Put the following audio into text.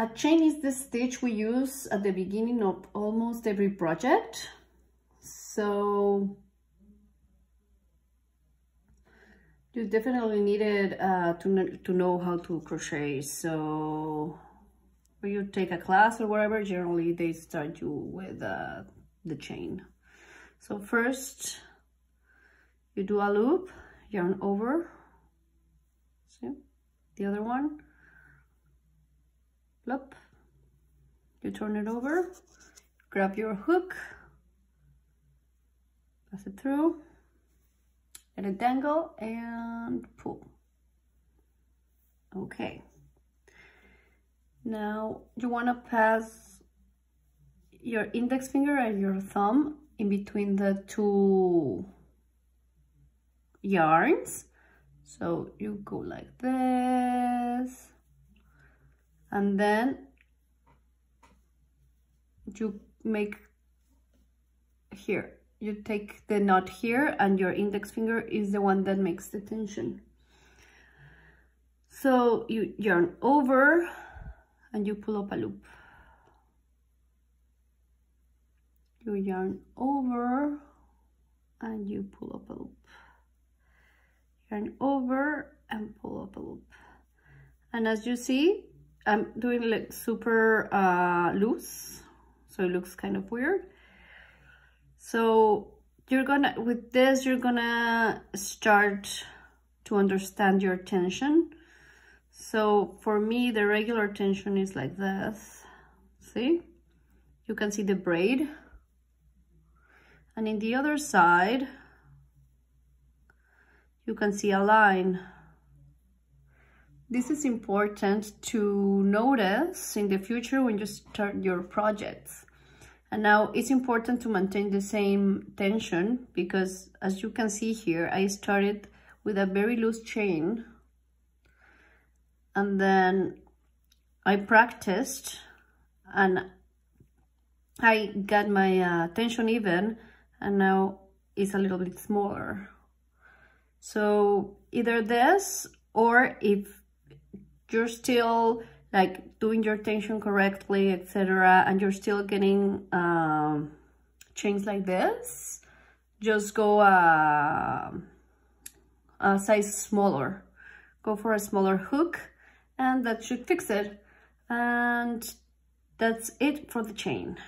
a chain is the stitch we use at the beginning of almost every project. So you definitely needed uh, to, to know how to crochet. So when you take a class or whatever, generally they start you with uh, the chain. So first you do a loop, yarn over, see, the other one, plop, you turn it over, grab your hook, pass it through, let it dangle and pull. Okay. Now you want to pass your index finger and your thumb in between the two yarns. So you go like this and then you make here. You take the knot here and your index finger is the one that makes the tension. So you yarn over and you pull up a loop. You yarn over and you pull up a loop. Yarn over and pull up a loop. And as you see I'm doing like super uh, loose? So it looks kind of weird. So you're gonna with this you're gonna start to understand your tension. So for me the regular tension is like this. See? You can see the braid. And in the other side you can see a line this is important to notice in the future when you start your projects. And now it's important to maintain the same tension because as you can see here, I started with a very loose chain and then I practiced and I got my uh, tension even and now it's a little bit smaller. So either this or if you're still like doing your tension correctly, etc. And you're still getting um, chains like this, just go uh, a size smaller. Go for a smaller hook and that should fix it. And that's it for the chain.